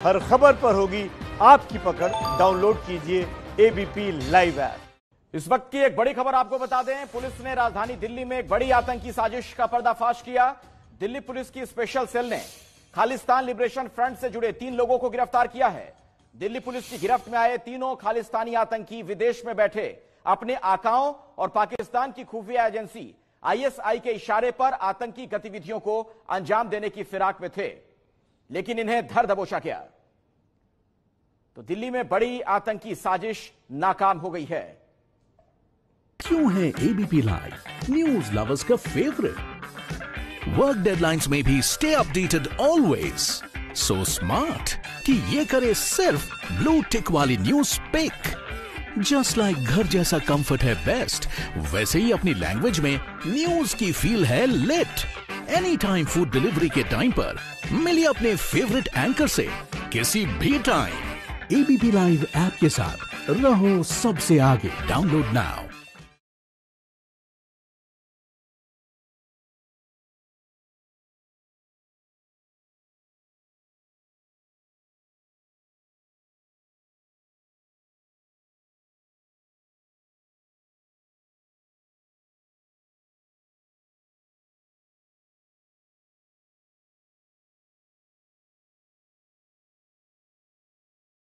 हर खबर पर होगी आपकी पकड़। डाउनलोड कीजिए एबीपी लाइव ऐप इस वक्त की एक बड़ी खबर आपको बता दें, पुलिस ने राजधानी दिल्ली में एक बड़ी आतंकी साजिश का पर्दाफाश किया। दिल्ली पुलिस की स्पेशल सेल ने खालिस्तान लिबरेशन फ्रंट से जुड़े तीन लोगों को गिरफ़्तार किया है। दिल्ली पुलिस की गिरफ्त में आए तीनों खालिस्तानी आतंकी विदेश में बैठे अपने आकाओं और पाकिस्तान की खुफिया एजेंसी आईएसआई के इशारे पर आतंकी गतिविधियों को अंजाम देने की फिराक में थे। लेकिन इन्हें धर दबोचा गया। तो दिल्ली में बड़ी आतंकी साजिश नाकाम हो गई है। क्यों है एबीपी लाइव न्यूज़ लवर्स का फेवरेट वर्क डेडलाइंस में भी stay updated always so smart कि ये करे सिर्फ़ ब्लू टिक वाली न्यूज़ पिक जस्ट लाइक घर जैसा कंफर्ट है बेस्ट वैसे ही अपनी लैंग्वेज में न्यूज़ की फील है late any time food delivery के टाइम पर मिलिए अपने फेवरेट एंकर से किसी भी टाइम एबीपी लाइव ऐप के साथ रहो सबसे आगे. Download now